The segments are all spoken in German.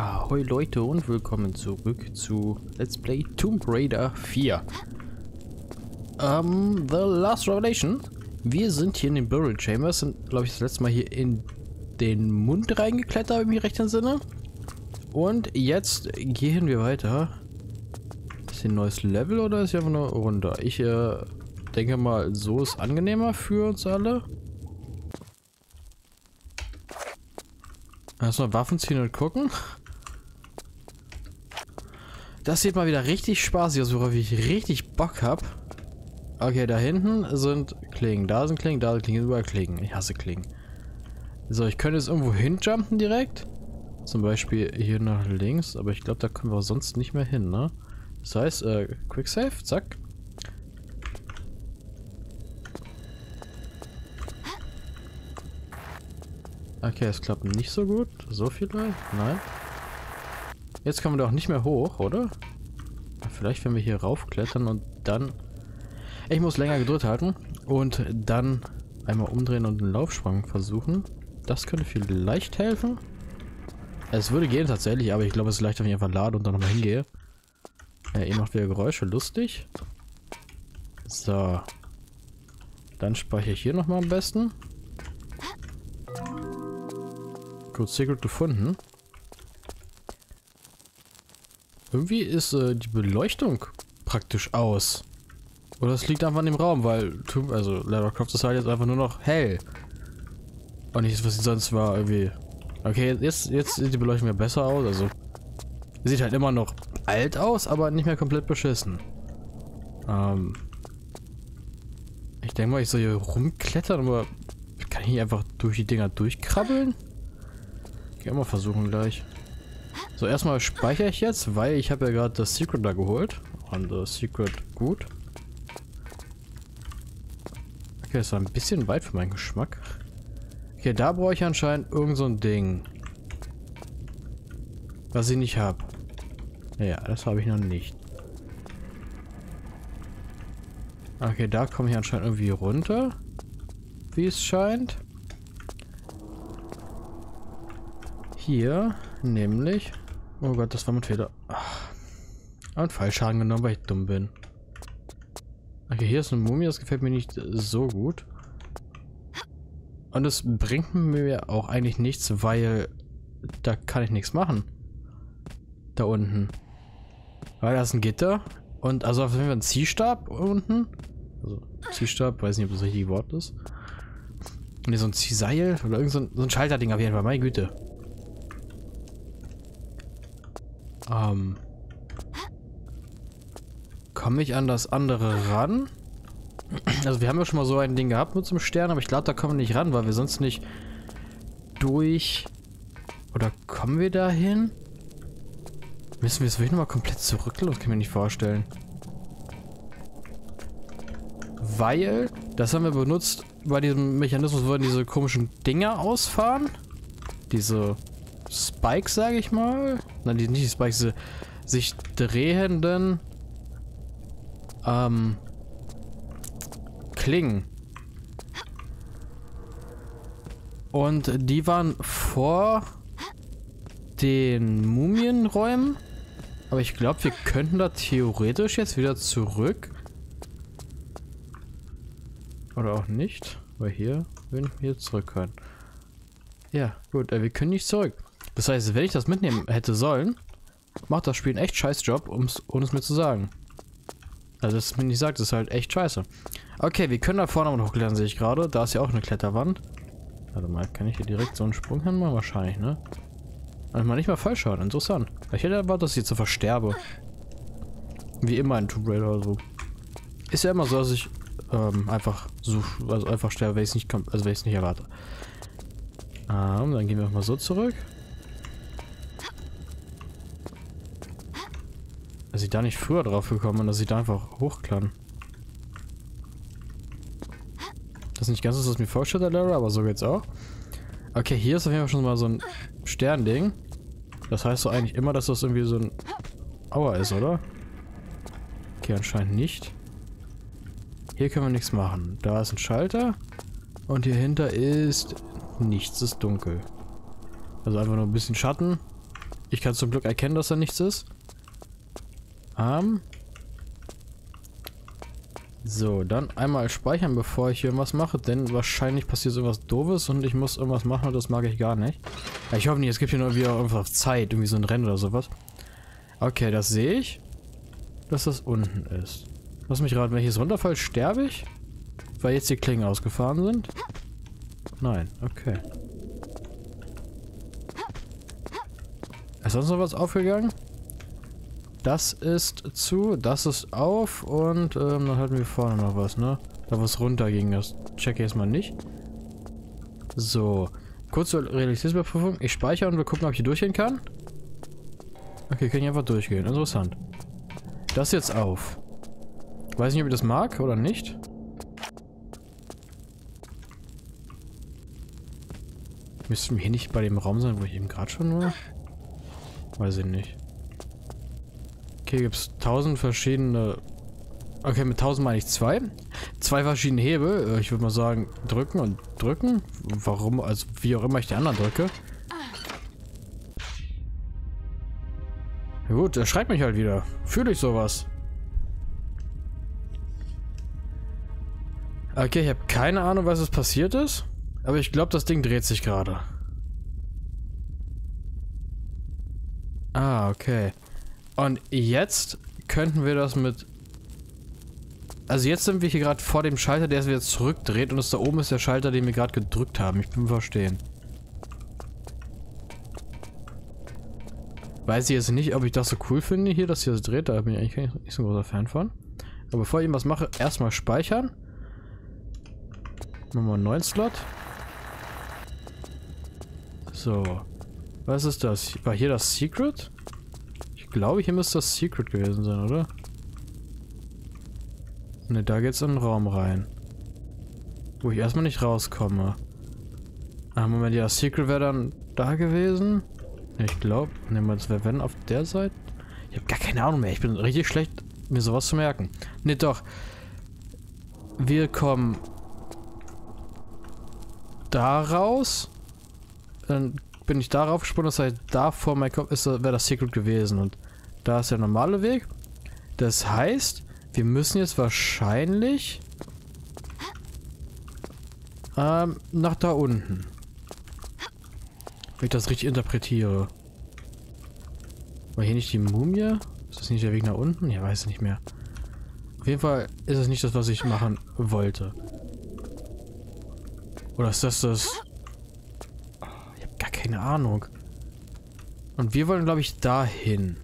Ahoi Leute und willkommen zurück zu Let's Play Tomb Raider 4. Ähm, The Last Revelation. Wir sind hier in den Burial Chambers, sind glaube ich das letzte Mal hier in den Mund reingeklettert, wenn ich mich recht entsinne. Und jetzt gehen wir weiter. Ist hier ein neues Level oder ist hier einfach nur runter? Ich äh, denke mal, so ist angenehmer für uns alle. Erstmal Waffen ziehen und gucken. Das sieht mal wieder richtig spaßig aus, worauf ich richtig Bock habe. Okay, da hinten sind Klingen. Da sind Klingen, da sind Klingen, überall Klingen. Ich hasse Klingen. So, ich könnte jetzt irgendwo hinjumpen direkt. Zum Beispiel hier nach links, aber ich glaube, da können wir sonst nicht mehr hin, ne? Das heißt, äh, Quick Save, zack. Okay, es klappt nicht so gut. So vielleicht? Nein. Jetzt kommen wir doch nicht mehr hoch, oder? Vielleicht, wenn wir hier raufklettern und dann... Ich muss länger gedrückt halten und dann einmal umdrehen und einen Laufsprung versuchen. Das könnte vielleicht helfen. Es würde gehen tatsächlich, aber ich glaube, es ist leichter, wenn ich einfach lade und dann nochmal hingehe. Ja, ihr macht wieder Geräusche. Lustig. So. Dann speichere ich hier nochmal am besten. Gut, Secret gefunden. Irgendwie ist äh, die Beleuchtung praktisch aus. Oder es liegt einfach an dem Raum, weil, also Lara Croft ist halt jetzt einfach nur noch hell. Und nicht, was sie sonst war, irgendwie. Okay, jetzt, jetzt sieht die Beleuchtung ja besser aus, also. Sieht halt immer noch alt aus, aber nicht mehr komplett beschissen. Ähm. Ich denke mal, ich soll hier rumklettern, aber kann ich einfach durch die Dinger durchkrabbeln? Gehen wir mal versuchen gleich. So, erstmal speichere ich jetzt, weil ich habe ja gerade das Secret da geholt. Und das Secret gut. Okay, das war ein bisschen weit für meinen Geschmack. Okay, da brauche ich anscheinend irgend so ein Ding. Was ich nicht habe. Ja, das habe ich noch nicht. Okay, da komme ich anscheinend irgendwie runter. Wie es scheint. Hier, nämlich Oh Gott, das war mein Fehler. Ach. Und Fallschaden genommen, weil ich dumm bin. Okay, hier ist eine Mumie, das gefällt mir nicht so gut. Und es bringt mir auch eigentlich nichts, weil da kann ich nichts machen. Da unten. Weil da ist ein Gitter. Und also auf jeden Fall ein Ziehstab unten. Also Ziehstab, weiß nicht, ob das richtige Wort ist. Hier so ein Ziehseil oder irgend so ein, so ein Schalterding auf jeden Fall, meine Güte. Ähm, komme ich an das andere ran? Also wir haben ja schon mal so ein Ding gehabt mit zum Stern, aber ich glaube, da kommen wir nicht ran, weil wir sonst nicht durch... Oder kommen wir da hin? Müssen wir es wirklich nochmal komplett zurückgehen? Das kann ich mir nicht vorstellen. Weil, das haben wir benutzt bei diesem Mechanismus, wo wir diese komischen Dinger ausfahren. Diese Spikes, sage ich mal. Nein, die, nicht die Spikes, diese sich drehenden ähm, Klingen. Und die waren vor den Mumienräumen. Aber ich glaube, wir könnten da theoretisch jetzt wieder zurück. Oder auch nicht. Weil hier würden wir zurück können. Ja, gut. Äh, wir können nicht zurück. Das heißt, wenn ich das mitnehmen hätte sollen, macht das Spiel einen echt scheiß Job, ohne es mir zu sagen. Also, dass es mir nicht sagt, ist halt echt scheiße. Okay, wir können da vorne noch hochklettern, sehe ich gerade. Da ist ja auch eine Kletterwand. Warte mal, kann ich hier direkt so einen Sprung hinmachen? Wahrscheinlich, ne? Manchmal nicht mal falsch schauen, interessant. Ich hätte erwartet, dass ich jetzt so versterbe. Wie immer in Tomb Raider oder so. Ist ja immer so, dass ich ähm, einfach so, also einfach sterbe, wenn ich es nicht, also wenn ich nicht erwarte. Ähm, dann gehen wir mal so zurück. Dass ich da nicht früher drauf gekommen bin, dass ich da einfach hochklang. Das ist nicht ganz so, was mir vorstellt, der Lara, aber so geht's auch. Okay, hier ist auf jeden Fall schon mal so ein Sternding. Das heißt so eigentlich immer, dass das irgendwie so ein Aua ist, oder? Okay, anscheinend nicht. Hier können wir nichts machen. Da ist ein Schalter. Und hier hinter ist nichts, ist dunkel. Also einfach nur ein bisschen Schatten. Ich kann zum Glück erkennen, dass da nichts ist. Ähm. So, dann einmal speichern, bevor ich hier irgendwas mache, denn wahrscheinlich passiert irgendwas doofes und ich muss irgendwas machen und das mag ich gar nicht. Ich hoffe nicht, es gibt hier nur wieder irgendwas Zeit, irgendwie so ein Rennen oder sowas. Okay, das sehe ich, dass das unten ist. Lass mich raten, wenn ich jetzt runterfall, sterbe ich? Weil jetzt die Klingen ausgefahren sind? Nein, okay. Ist sonst noch was aufgegangen? Das ist zu, das ist auf und ähm, dann hatten wir vorne noch was, ne? Da was runter ging, das check ich erstmal nicht. So. Kurze Realitätsüberprüfung. Ich speichere und wir gucken, ob ich hier durchgehen kann. Okay, kann ich einfach durchgehen. Interessant. Das jetzt auf. Weiß nicht, ob ich das mag oder nicht. Müssten wir hier nicht bei dem Raum sein, wo ich eben gerade schon war? Weiß ich nicht. Okay, gibt es tausend verschiedene... Okay, mit tausend meine ich zwei. Zwei verschiedene Hebel. Äh, ich würde mal sagen, drücken und drücken. Warum, also wie auch immer ich die anderen drücke. Ja gut, er schreibt mich halt wieder. Fühle ich sowas. Okay, ich habe keine Ahnung, was es passiert ist. Aber ich glaube, das Ding dreht sich gerade. Ah, okay. Und jetzt könnten wir das mit... Also jetzt sind wir hier gerade vor dem Schalter, der sich jetzt zurückdreht und das da oben ist der Schalter, den wir gerade gedrückt haben. Ich bin verstehen. Weiß ich jetzt nicht, ob ich das so cool finde hier, dass hier das dreht. Da bin ich eigentlich nicht so ein großer Fan von. Aber bevor ich irgendwas mache, erstmal speichern. Machen wir einen neuen Slot. So. Was ist das? War hier das Secret? Glaube, hier müsste das Secret gewesen sein, oder? Ne, da geht's in den Raum rein. Wo ich erstmal nicht rauskomme. Ah, Moment, ja, Secret wäre dann da gewesen. Ich glaube, ne, das wäre wenn auf der Seite. Ich habe gar keine Ahnung mehr. Ich bin richtig schlecht, mir sowas zu merken. Ne, doch. Wir kommen da raus. Dann bin ich darauf gesprungen, das heißt, da vor meinem Kopf wäre das Secret gewesen und da ist der normale Weg. Das heißt, wir müssen jetzt wahrscheinlich ähm, nach da unten. Wenn ich das richtig interpretiere. War hier nicht die Mumie? Ist das nicht der Weg nach unten? Ja, weiß nicht mehr. Auf jeden Fall ist es nicht das, was ich machen wollte. Oder ist das das... Keine Ahnung. Und wir wollen, glaube ich, dahin.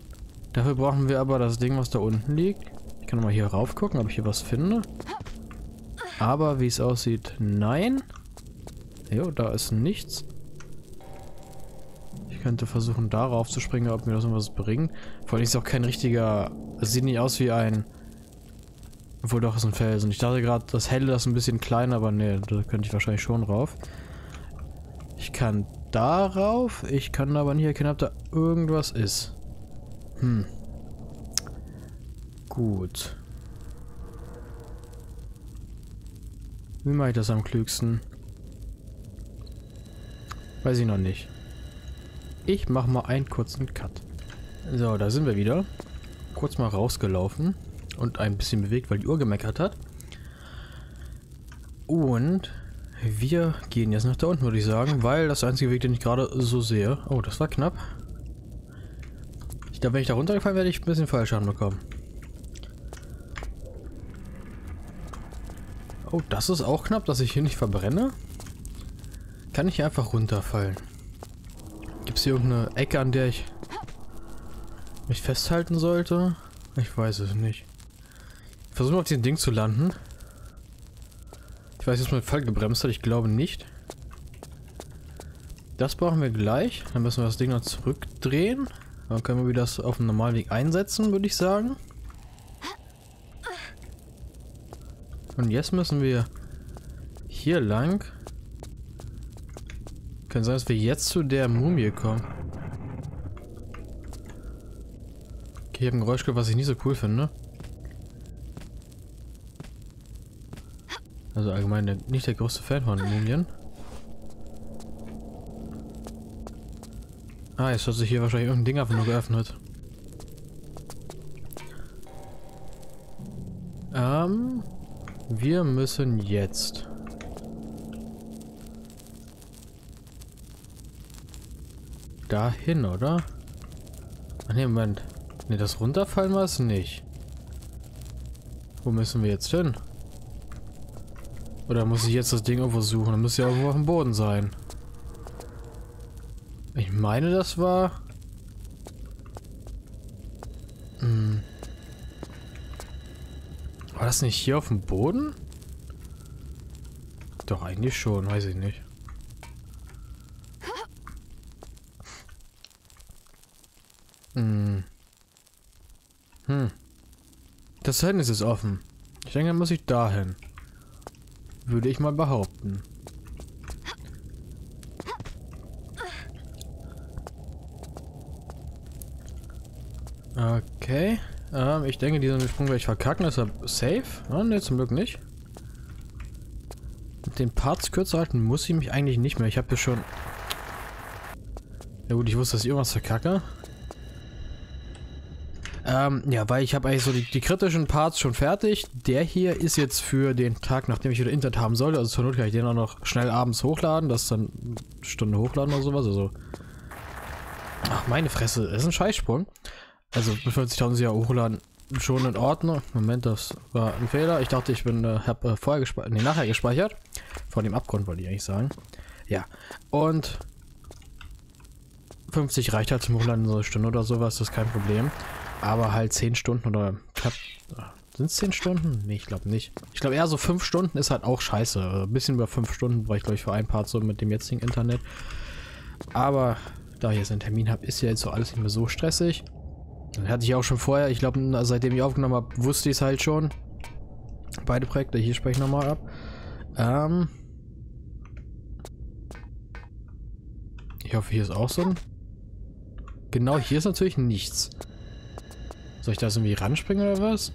Dafür brauchen wir aber das Ding, was da unten liegt. Ich kann mal hier rauf gucken, ob ich hier was finde. Aber wie es aussieht, nein. Jo, da ist nichts. Ich könnte versuchen, darauf zu springen, ob mir das irgendwas bringt. Vor allem ist es auch kein richtiger... Es sieht nicht aus wie ein... Obwohl doch, ist ein Felsen. Ich dachte gerade, das helle ist ein bisschen kleiner, aber nee, da könnte ich wahrscheinlich schon rauf. Ich kann darauf. Ich kann aber nicht erkennen, ob da irgendwas ist. Hm. Gut. Wie mache ich das am klügsten? Weiß ich noch nicht. Ich mache mal einen kurzen Cut. So, da sind wir wieder. Kurz mal rausgelaufen und ein bisschen bewegt, weil die Uhr gemeckert hat. Und wir gehen jetzt nach da unten, würde ich sagen, weil das einzige Weg, den ich gerade so sehe... Oh, das war knapp. Ich glaube, wenn ich da runtergefallen werde ich ein bisschen Fallschaden bekommen. Oh, das ist auch knapp, dass ich hier nicht verbrenne. Kann ich hier einfach runterfallen? Gibt es hier irgendeine Ecke, an der ich mich festhalten sollte? Ich weiß es nicht. Ich versuche auf diesem Ding zu landen. Ich weiß, jetzt mal voll gebremst hat. Ich glaube nicht. Das brauchen wir gleich. Dann müssen wir das Ding noch zurückdrehen. Dann können wir wieder das auf dem normalen Weg einsetzen, würde ich sagen. Und jetzt müssen wir hier lang. Kann sein, dass wir jetzt zu der Mumie kommen. Okay, ich habe ein Geräusch gehört, was ich nicht so cool finde. Also allgemein der, nicht der größte Fan von Mumien. Ah, jetzt hat sich hier wahrscheinlich irgendein Ding einfach nur geöffnet. Ähm, wir müssen jetzt. Dahin, oder? Ach ne, Moment. Ne, das runterfallen war es nicht. Wo müssen wir jetzt hin? Oder muss ich jetzt das Ding irgendwo suchen? Dann muss ja irgendwo auf dem Boden sein. Ich meine, das war... Hm. War das nicht hier auf dem Boden? Doch, eigentlich schon, weiß ich nicht. Hm. Hm. Das Geheimnis ist offen. Ich denke, dann muss ich dahin. Würde ich mal behaupten. Okay. Ähm, ich denke, diesen Sprung werde ich verkacken. Er safe? Ne, zum Glück nicht. Mit den Parts kürzer halten muss ich mich eigentlich nicht mehr. Ich habe hier schon... Ja gut, ich wusste, dass ich irgendwas verkacke. Ähm, ja, weil ich habe eigentlich so die, die, kritischen Parts schon fertig. Der hier ist jetzt für den Tag, nachdem ich wieder Internet haben sollte. Also zur Not kann ich den auch noch schnell abends hochladen. Das ist dann eine Stunde hochladen oder sowas. Also. Ach, meine Fresse. Das ist ein Scheißsprung. Also mit 50.000 Jahre hochladen schon in Ordnung. Moment, das war ein Fehler. Ich dachte, ich bin, äh, habe äh, vorher gespeichert, nee, nachher gespeichert. Vor dem Abgrund wollte ich eigentlich sagen. Ja. Und 50 reicht halt zum Hochladen so eine Stunde oder sowas, das ist kein Problem. Aber halt 10 Stunden oder knapp. Sind es 10 Stunden? Nee, ich glaube nicht. Ich glaube eher so 5 Stunden ist halt auch scheiße. Ein bisschen über 5 Stunden brauche ich, glaube ich, für ein Part so mit dem jetzigen Internet. Aber da ich jetzt einen Termin habe, ist ja jetzt so alles nicht mehr so stressig. Das hatte ich auch schon vorher. Ich glaube, seitdem ich aufgenommen habe, wusste ich es halt schon. Beide Projekte. Hier spreche ich nochmal ab. Ähm. Ich hoffe, hier ist auch so ein... Genau, hier ist natürlich nichts. Soll ich da irgendwie ranspringen oder was?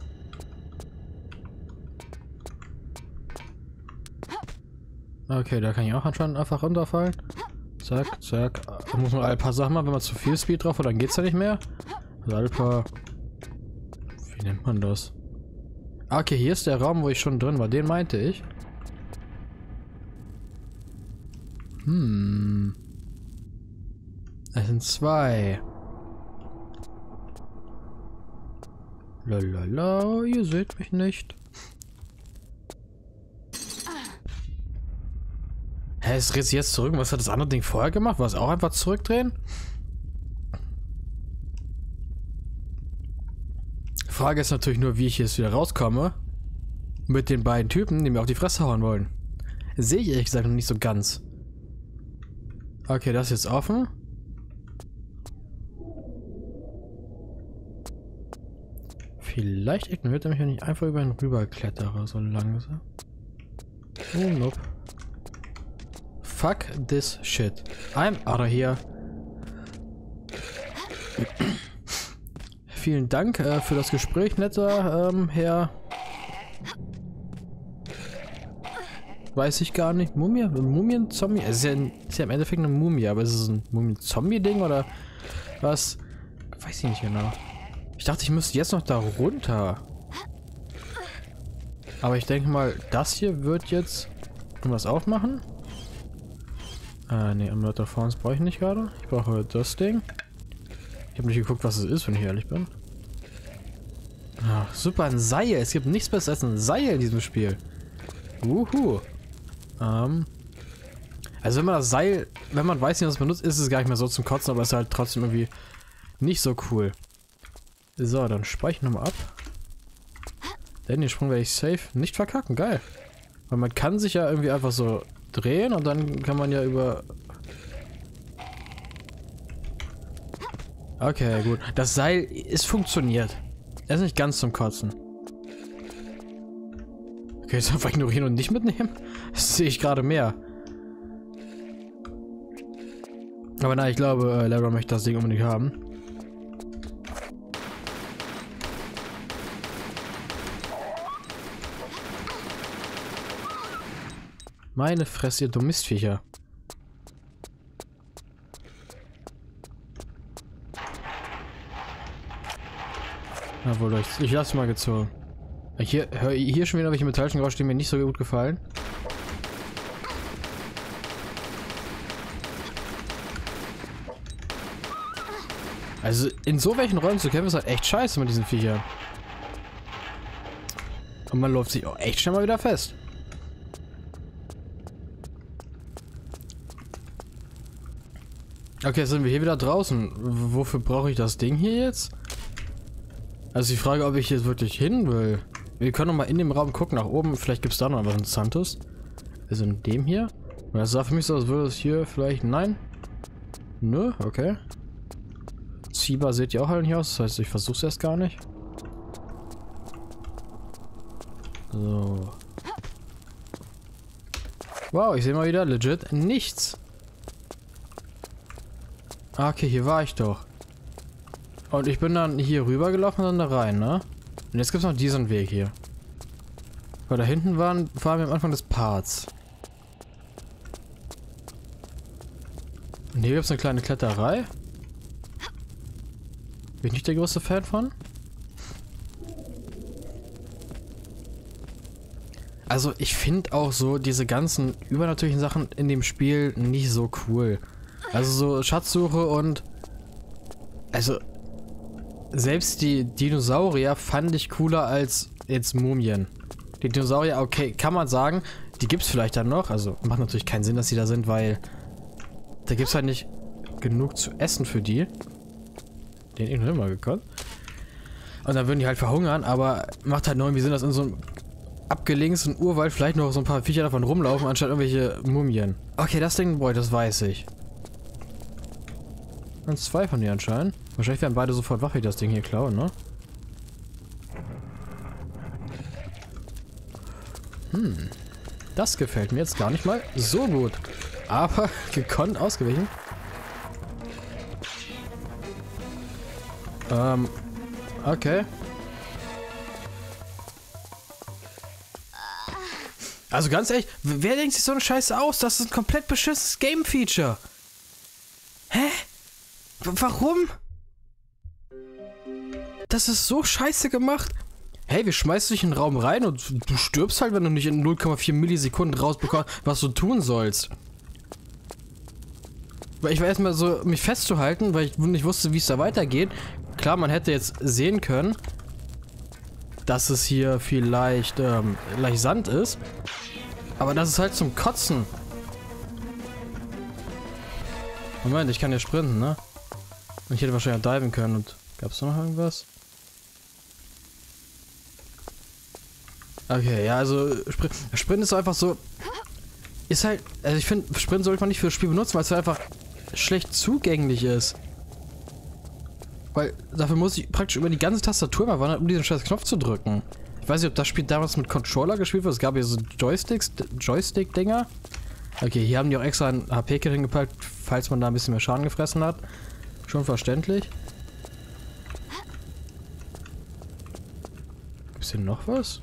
Okay, da kann ich auch anscheinend einfach runterfallen. Zack, zack. Da muss man ein paar Sachen machen, wenn man zu viel Speed drauf hat, dann geht's ja nicht mehr. Also ein paar... Wie nennt man das? Ah, okay, hier ist der Raum, wo ich schon drin war. Den meinte ich. Hm. Es sind zwei. Lalala, ihr seht mich nicht. Hä, es dreht sich jetzt zurück. Was hat das andere Ding vorher gemacht? War es auch einfach zurückdrehen? Frage ist natürlich nur, wie ich jetzt wieder rauskomme. Mit den beiden Typen, die mir auf die Fresse hauen wollen. Sehe ich ehrlich gesagt noch nicht so ganz. Okay, das ist jetzt offen. Vielleicht ignoriert er mich, wenn ich einfach über ihn rüber klettere, so langsam. Oh, nope. Fuck this shit. I'm out of here. Vielen Dank äh, für das Gespräch, netter ähm, Herr. Weiß ich gar nicht. Mumie? Mumien-Zombie? Es ist ja, ist ja im Endeffekt eine Mumie, aber ist es ein Mumien-Zombie-Ding oder was? Weiß ich nicht genau. Ich dachte, ich müsste jetzt noch da runter. Aber ich denke mal, das hier wird jetzt irgendwas aufmachen. Äh, ne, Amulet of Thorns brauche ich nicht gerade. Ich brauche das Ding. Ich habe nicht geguckt, was es ist, wenn ich ehrlich bin. Ach, super, ein Seil. Es gibt nichts besseres als ein Seil in diesem Spiel. Wuhu. Ähm. Also wenn man das Seil, wenn man weiß, wie man es benutzt, ist es gar nicht mehr so zum Kotzen, aber es ist halt trotzdem irgendwie nicht so cool. So, dann speichere nochmal ab. Denn den Sprung werde ich safe nicht verkacken. Geil. Weil man kann sich ja irgendwie einfach so drehen und dann kann man ja über... Okay, gut. Das Seil ist funktioniert. Er ist nicht ganz zum Kotzen. Okay, jetzt einfach ignorieren und nicht mitnehmen? Das sehe ich gerade mehr. Aber nein, ich glaube, äh, Lara möchte das Ding unbedingt haben. Meine Fresse, ihr dummes Mistviecher. Na wohl, ich, ich lasse mal gezogen. Äh, hier, hier schon wieder welche metallischen Geräusche, die mir nicht so gut gefallen. Also in so welchen Räumen zu kämpfen ist halt echt scheiße mit diesen Viechern. Und man läuft sich auch echt schnell mal wieder fest. Okay, sind wir hier wieder draußen. Wofür brauche ich das Ding hier jetzt? Also die Frage, ob ich jetzt wirklich hin will. Wir können noch mal in dem Raum gucken, nach oben. Vielleicht gibt es da noch was Interessantes. Also in dem hier. Das sah für mich so, als würde es hier vielleicht... Nein? Nö, okay. Ziehbar sieht ja auch halt nicht aus. Das heißt, ich versuche es erst gar nicht. So. Wow, ich sehe mal wieder legit nichts. Ah, okay, hier war ich doch. Und ich bin dann hier rüber gelaufen und dann da rein, ne? Und jetzt gibt es noch diesen Weg hier. Weil da hinten waren, waren wir am Anfang des Parts. Und hier gibt es eine kleine Kletterei. Bin ich nicht der größte Fan von. Also ich finde auch so diese ganzen übernatürlichen Sachen in dem Spiel nicht so cool. Also so Schatzsuche und... Also... Selbst die Dinosaurier fand ich cooler als jetzt Mumien. Die Dinosaurier, okay, kann man sagen, die gibt es vielleicht dann noch. Also macht natürlich keinen Sinn, dass sie da sind, weil da gibt es halt nicht genug zu essen für die. Den ignorieren wir gekonnt. Und dann würden die halt verhungern, aber macht halt noch irgendwie Sinn, dass in so einem abgelegenen Urwald vielleicht noch so ein paar Viecher davon rumlaufen, anstatt irgendwelche Mumien. Okay, das Ding, boy, das weiß ich. Und zwei von dir anscheinend. Wahrscheinlich werden beide sofort wach, wie das Ding hier klauen, ne? Hm. Das gefällt mir jetzt gar nicht mal so gut. Aber gekonnt ausgewichen. Ähm. Okay. Also ganz ehrlich, wer denkt sich so eine Scheiße aus? Das ist ein komplett beschissenes Game-Feature. Warum? Das ist so scheiße gemacht. Hey, wir schmeißen dich in den Raum rein und du stirbst halt, wenn du nicht in 0,4 Millisekunden rausbekommst, was du tun sollst. Weil ich war erstmal so, mich festzuhalten, weil ich nicht wusste, wie es da weitergeht. Klar, man hätte jetzt sehen können, dass es hier vielleicht ähm, leicht Sand ist. Aber das ist halt zum Kotzen. Moment, ich kann ja sprinten, ne? Und ich hätte wahrscheinlich auch diven können und... Gab es noch irgendwas? Okay, ja, also Sprint, Sprint ist einfach so... Ist halt... Also ich finde, Sprint sollte man nicht für das Spiel benutzen, weil es halt einfach schlecht zugänglich ist. Weil dafür muss ich praktisch über die ganze Tastatur mal wandern, um diesen scheiß Knopf zu drücken. Ich weiß nicht, ob das Spiel damals mit Controller gespielt wird. Es gab ja so Joysticks, Joystick-Dinger. Okay, hier haben die auch extra ein HP-Kit hingepackt, falls man da ein bisschen mehr Schaden gefressen hat. Schon verständlich. Gibt es hier noch was?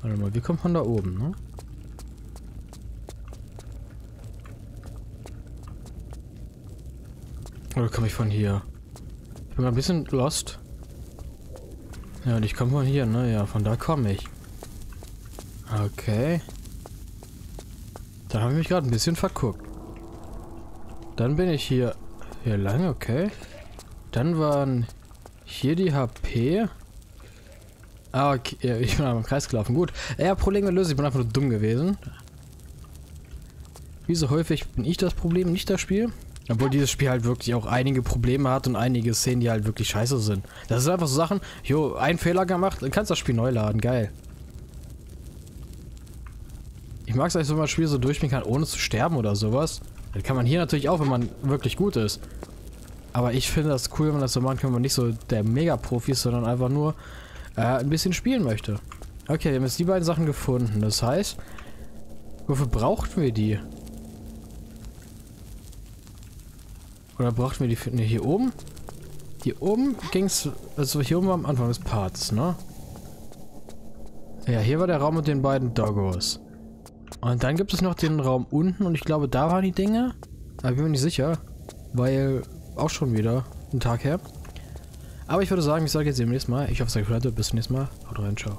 Warte mal, wie kommt man da oben, ne? Oder komme ich von hier? Ich bin mal ein bisschen lost. Ja, und ich komme von hier, ne? Ja, von da komme ich. Okay. Da habe ich mich gerade ein bisschen verguckt. Dann bin ich hier, hier lang, okay. Dann waren hier die HP. Ah, okay. Ich bin im Kreis gelaufen. Gut. Ja, Problem gelöst. Ich bin einfach nur dumm gewesen. Wie so häufig bin ich das Problem, nicht das Spiel. Obwohl dieses Spiel halt wirklich auch einige Probleme hat und einige Szenen, die halt wirklich scheiße sind. Das sind einfach so Sachen, jo, ein Fehler gemacht, dann kannst du das Spiel neu laden, geil. Ich mag es eigentlich, wenn man das Spiel so durchspielen kann, ohne zu sterben oder sowas. Das kann man hier natürlich auch, wenn man wirklich gut ist. Aber ich finde das cool, wenn man das so machen kann, wenn man nicht so der Mega-Profi ist, sondern einfach nur äh, ein bisschen spielen möchte. Okay, wir haben jetzt die beiden Sachen gefunden. Das heißt, wofür brauchten wir die? Oder brauchten wir die... Ne, hier oben? Hier oben ging es... Also hier oben war am Anfang des Parts, ne? Ja, hier war der Raum mit den beiden Doggos. Und dann gibt es noch den Raum unten und ich glaube, da waren die Dinge. Aber ich bin mir nicht sicher. Weil auch schon wieder ein Tag her. Aber ich würde sagen, ich sage jetzt demnächst Mal. Ich hoffe, es hat gefallen. Bis zum nächsten Mal. Haut rein, ciao.